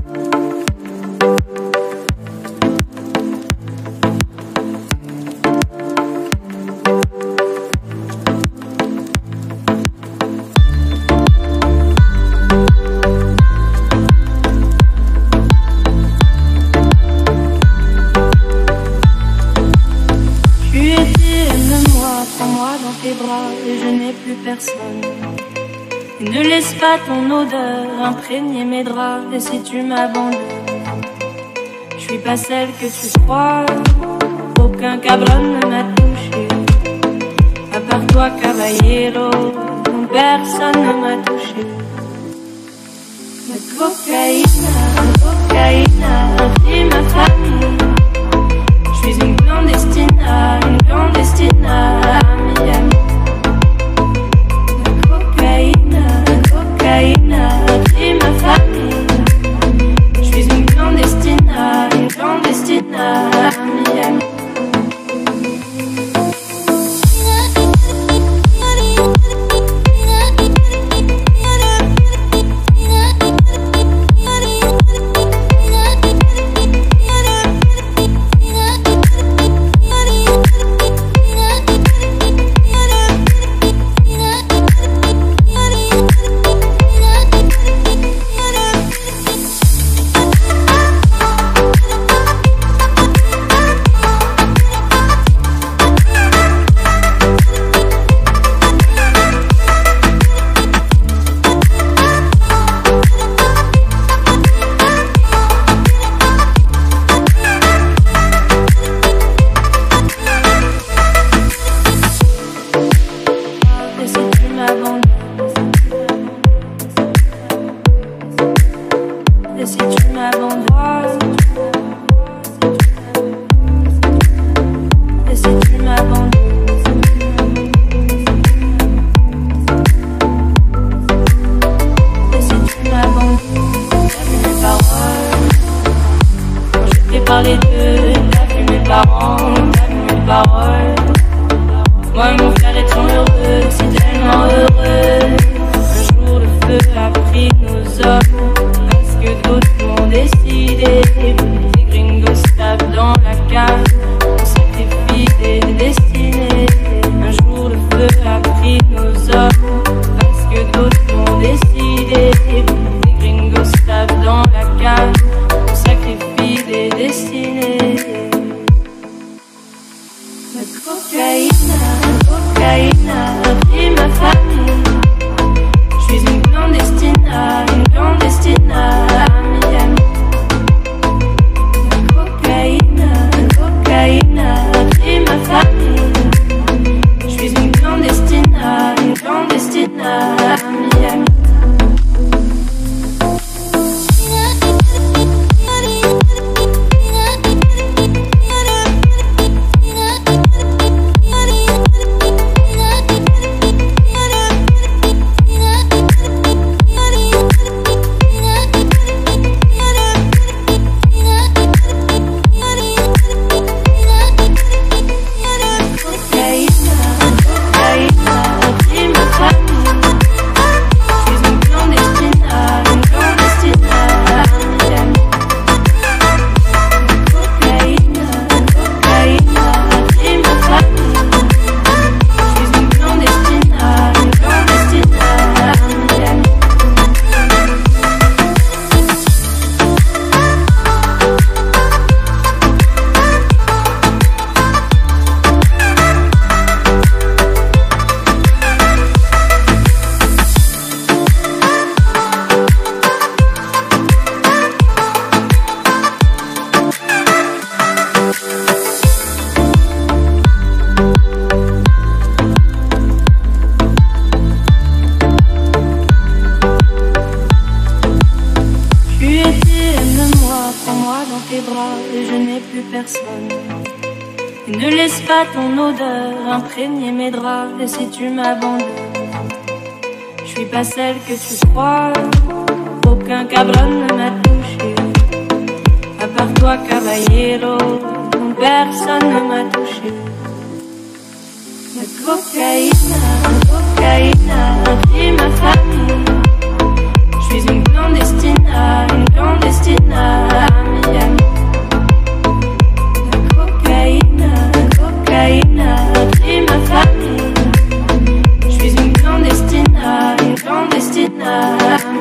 ton imprégner mes draps et si tu m'abandonnes, je suis pas celle que tu crois. Aucun cabron ne m'a touché, à part toi, caballero, personne ne m'a touché. La cocaïne, la cocaïne, a ma famille. Je suis une clandestine, une clandestine Mit Kokainer, mit Kokainer, auf immer fangen. Si tu m'abandonnes. Je suis pas celle que tu crois. Aucun cabron ne m'a touché. À part toi, caballero, personne ne m'a touché. La cocaïne, la cocaïne, a ma famille. Je suis une clandestine, une clandestine. heart.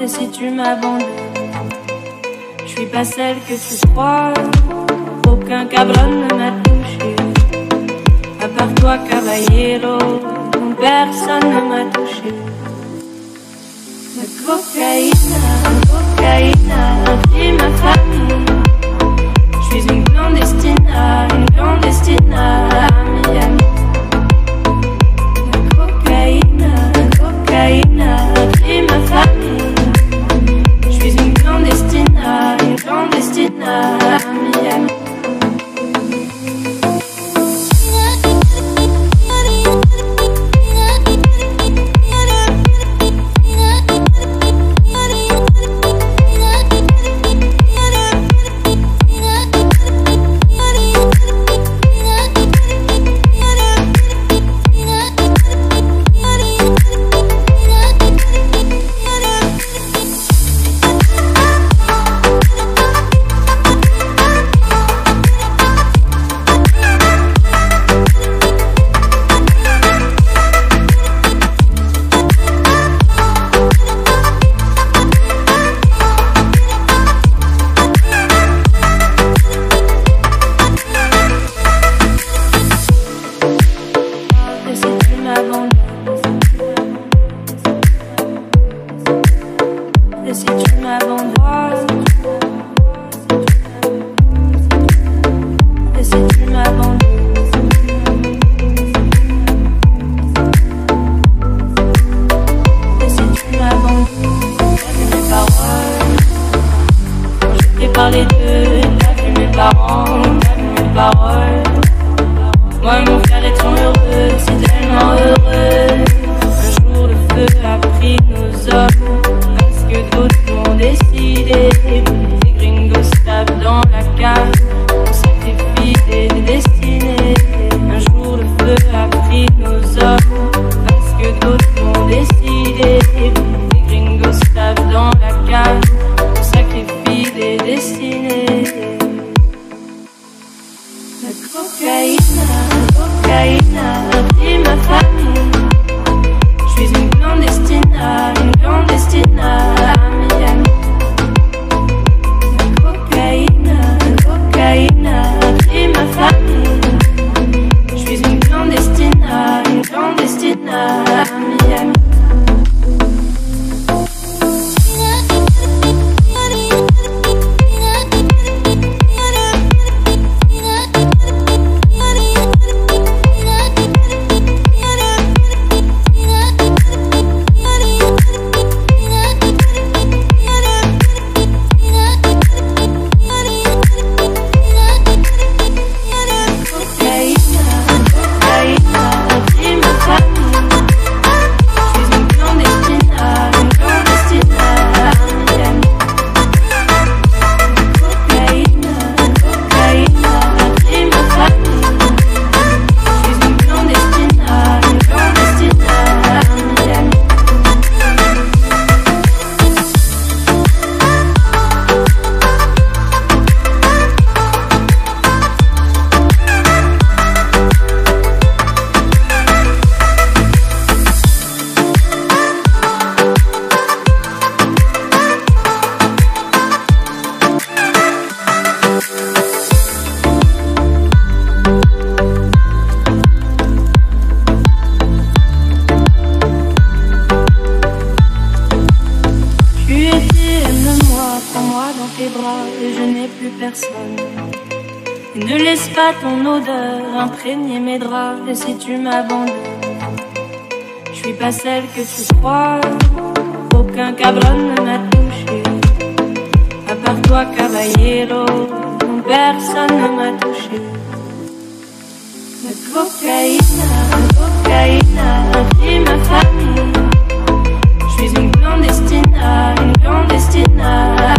Et si tu m'abandonnes, je suis pas celle que tu crois. Aucun cabron ne m'a touché, à part toi, caballero, personne ne m'a touché. La cocaïne, la cocaïne, a ma famille. Je suis une clandestine, une clandestine la ne laisse pas ton odeur imprégner mes draps et si tu m'abandonnes, je suis pas celle que tu crois. Aucun cabron ne m'a touché, à part toi, caballero, personne ne m'a touché. La cocaïne, la cocaïne, a ma famille. Je suis une clandestine, une clandestine à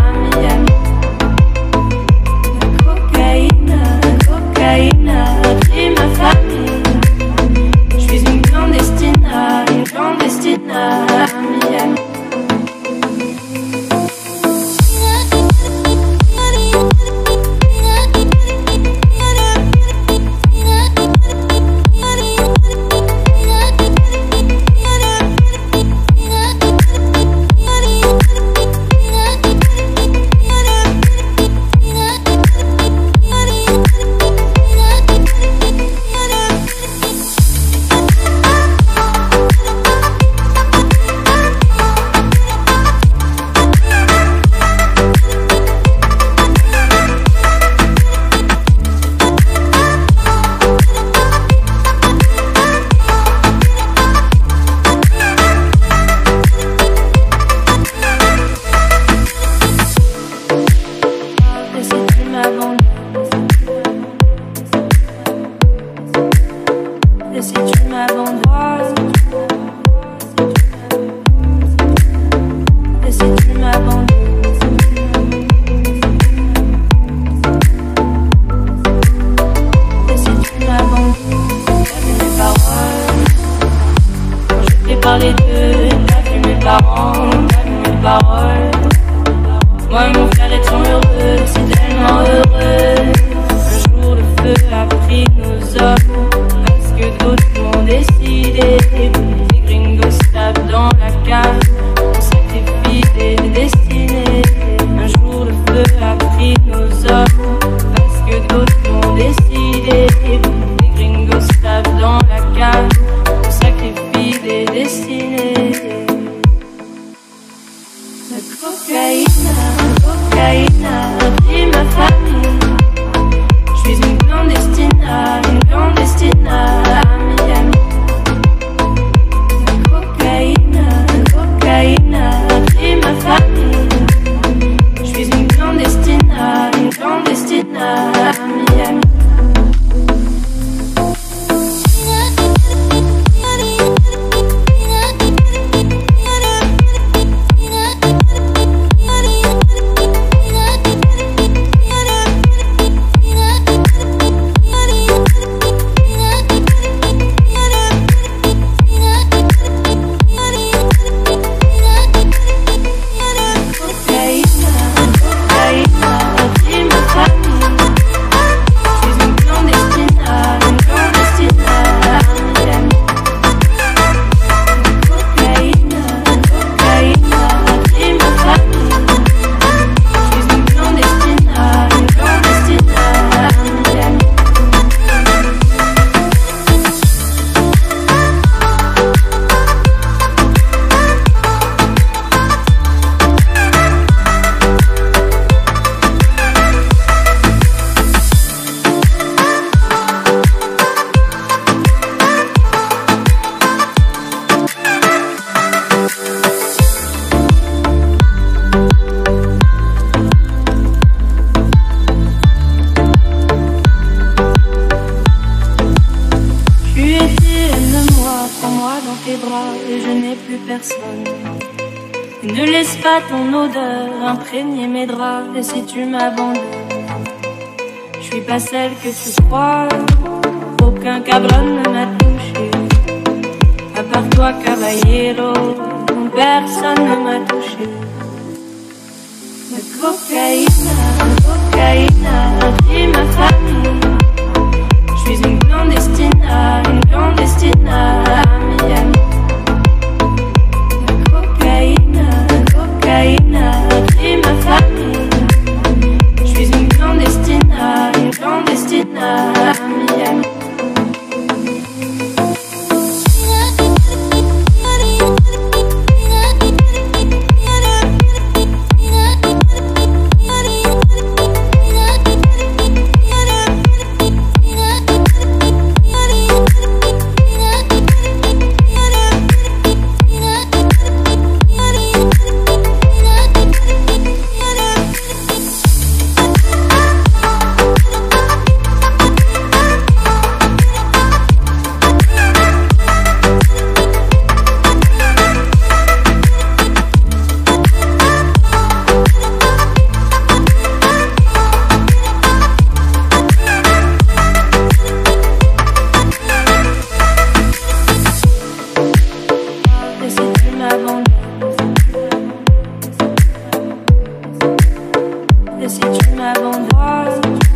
tu m'abandonnes. Je suis pas celle que tu crois, aucun cabron ne m'a touché. À part toi, caballero, personne ne m'a touché. Ma cocaïna, ma cocaïna, pris ma famille. Je suis une clandestina, une clandestina. love. Desse time é bondosa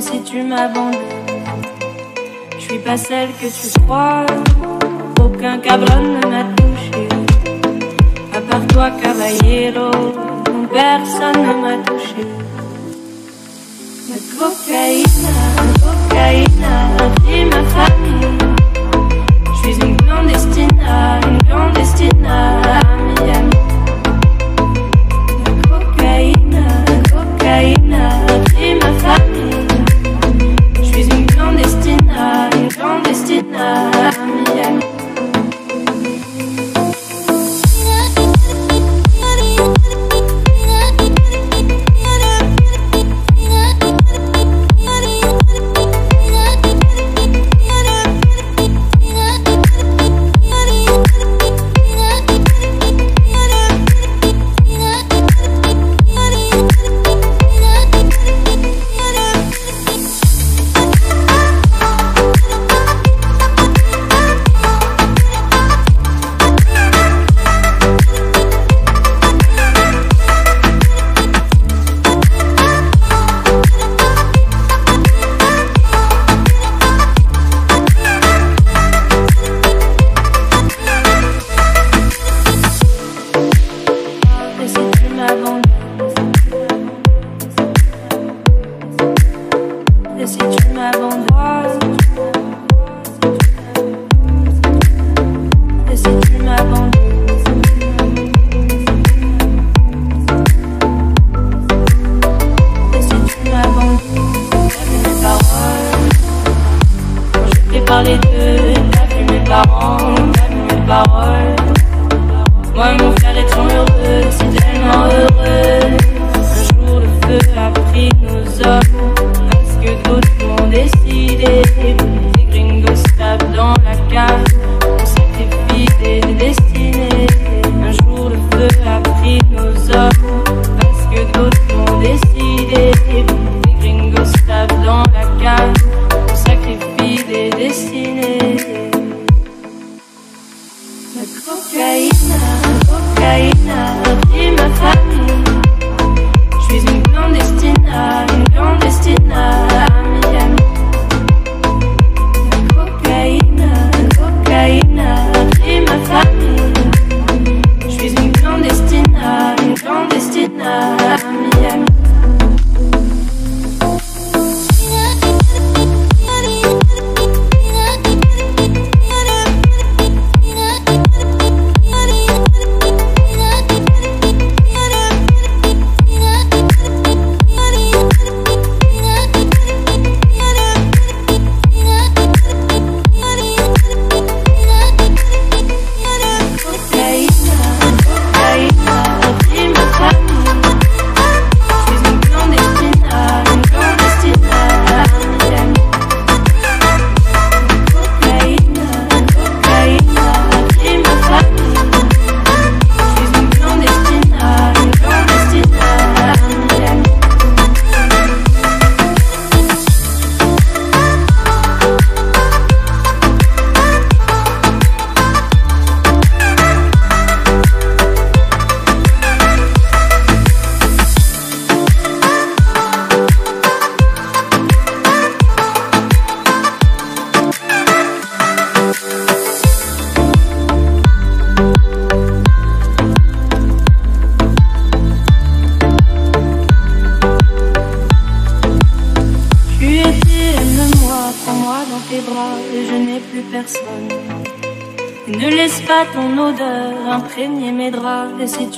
si tu m'abandonnes, je suis pas celle que tu crois. Aucun cabron ne m'a touché, à part toi, caballero. Personne ne m'a touché.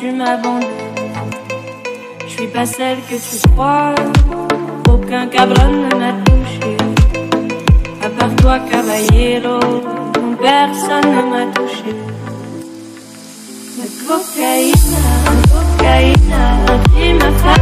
Tu m'abandonnes, je suis pas celle que tu crois. Aucun cabron ne m'a touché, à part toi, caballero, personne ne m'a touché. La cocaïne, cocaïne, a ma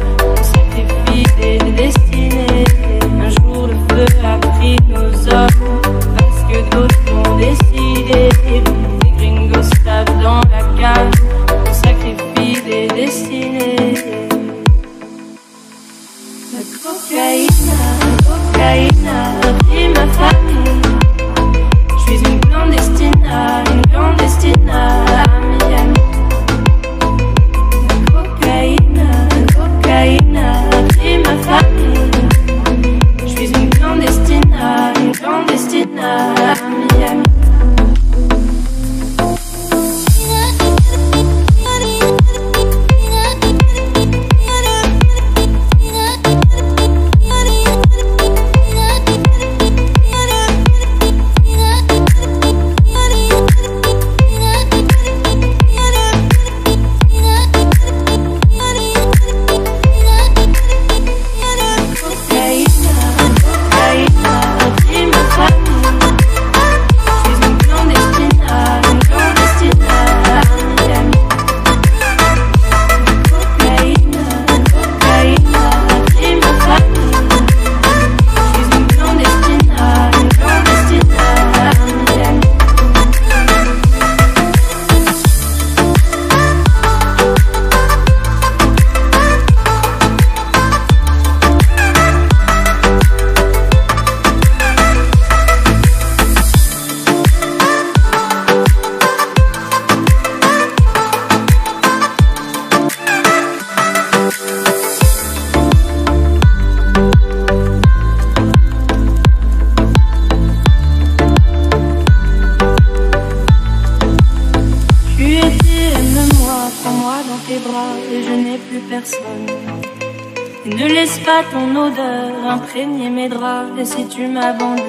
tu m'abandonnes.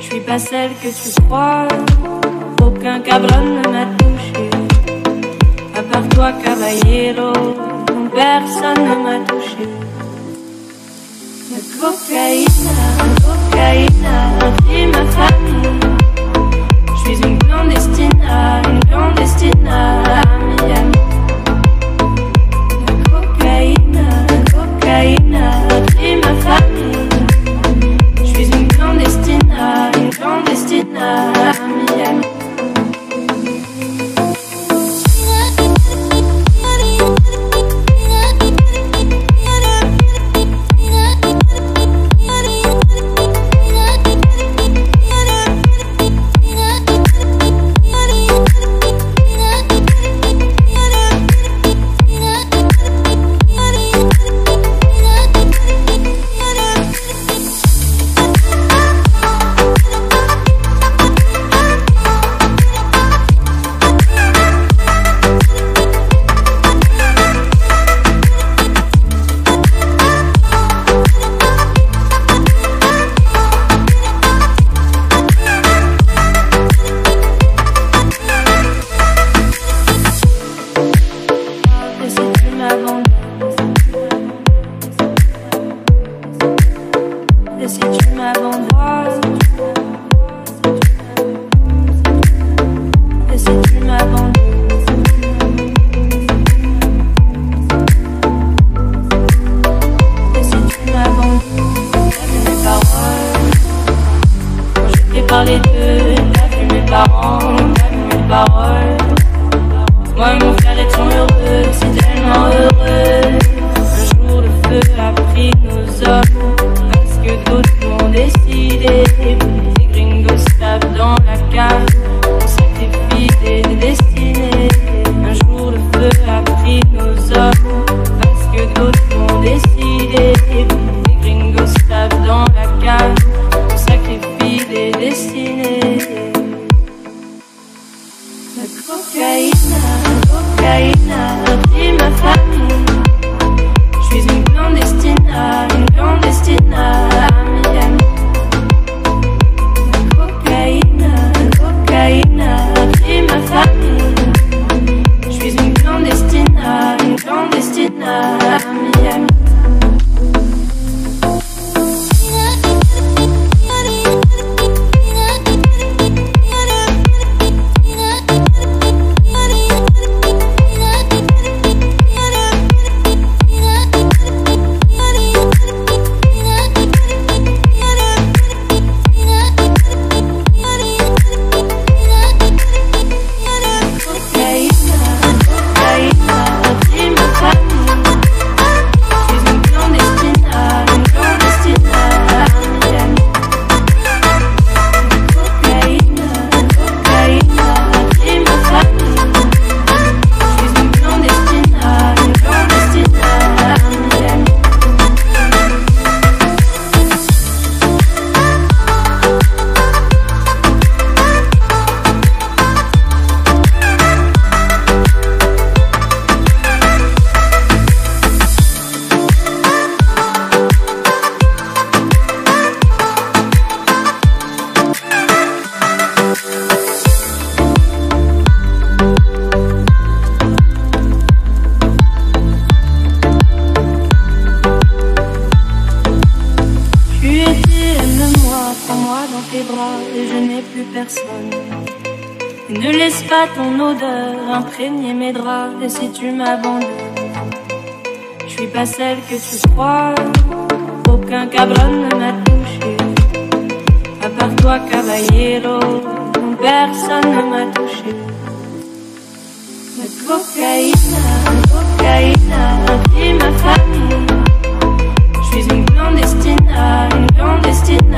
Je suis pas celle que tu crois, aucun cabron ne m'a touché. À part toi, caballero, personne ne m'a touché. La cocaïne, la cocaïne a pris ma famille. Si tu m'abandonnes. Je suis pas celle que tu crois, aucun cabron ne m'a touché. À part toi, caballero, personne ne m'a touché. La cocaïne, cocaïne, a ma famille. Je suis une clandestine, une clandestine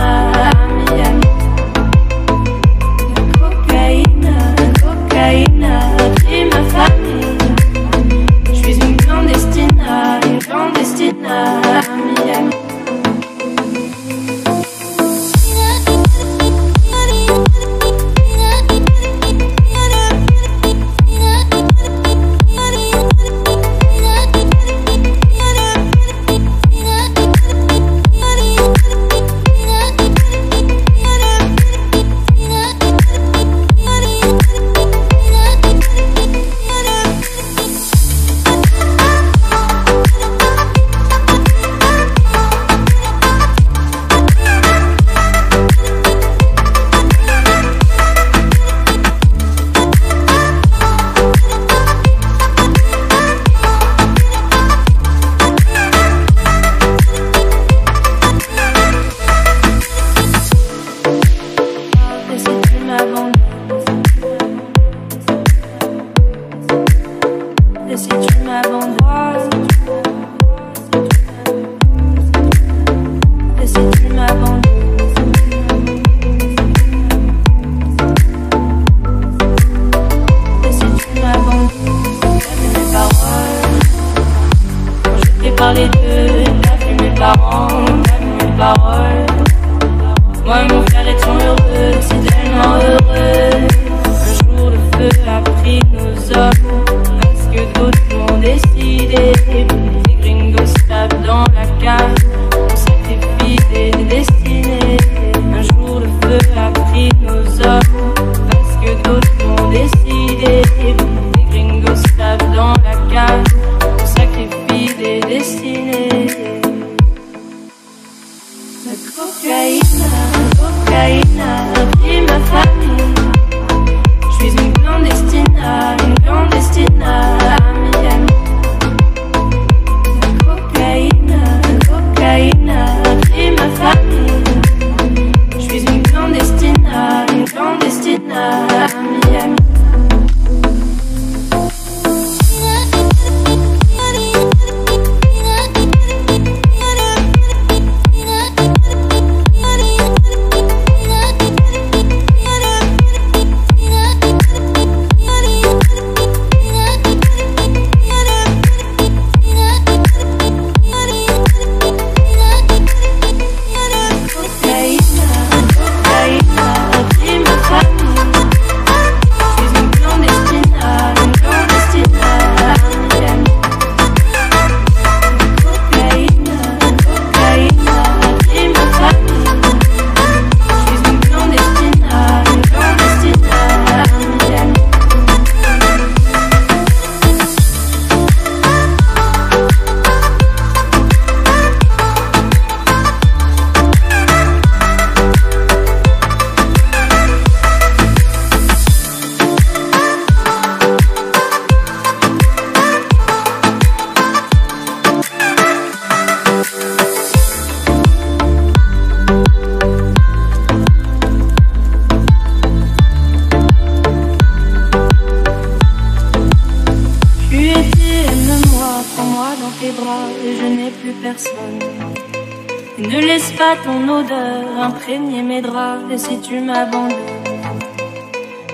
et si tu m'abandonnes.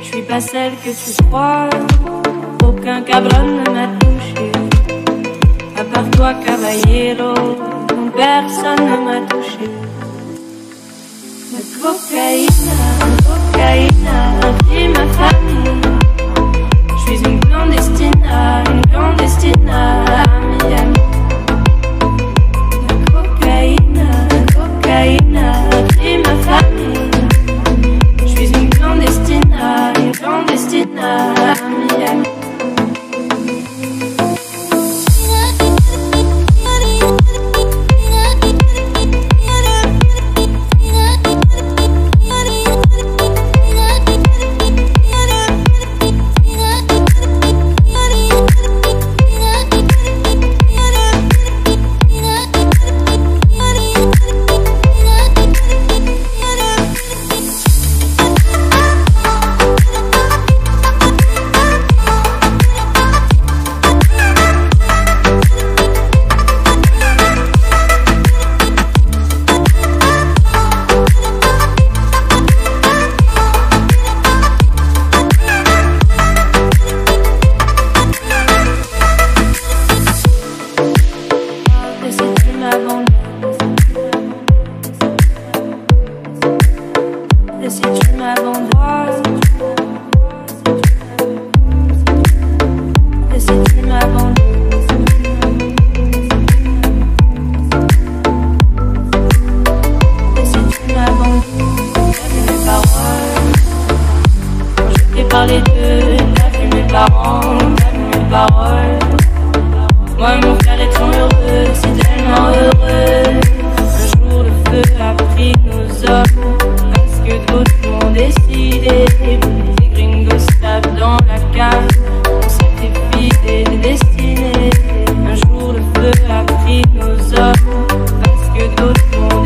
Je suis pas celle que tu crois, aucun cabron ne m'a touché. À part toi, caballero, personne ne m'a touché. La cocaïne, cocaïne, dit ma famille. Je suis une clandestine, une clandestine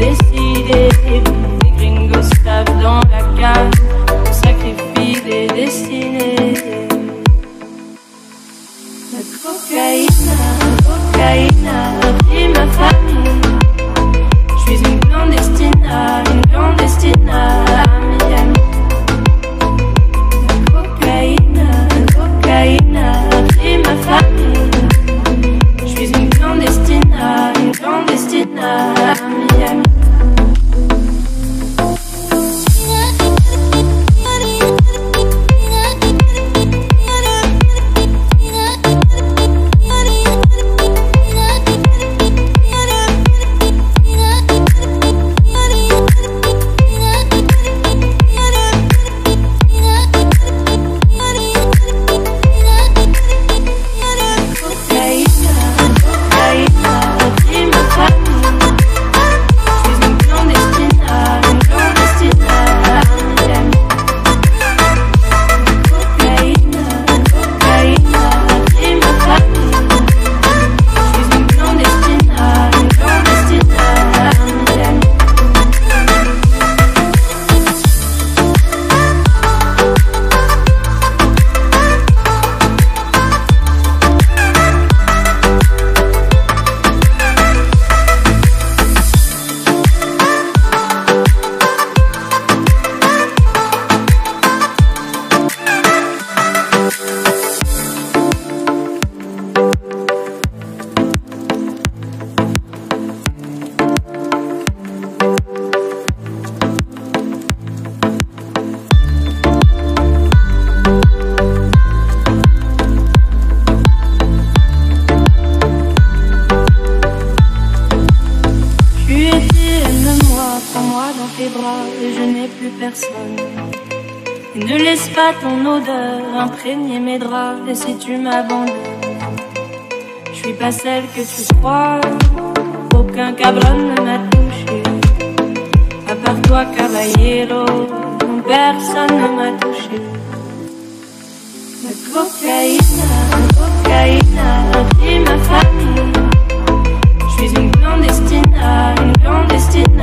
this imprégner mes draps et si tu m'abandonnes, je suis pas celle que tu crois. Aucun cabron ne m'a touché. À part toi, caballero, personne ne m'a touché. La cocaïne, la cocaïne, a ma famille. Je suis une clandestine, une clandestine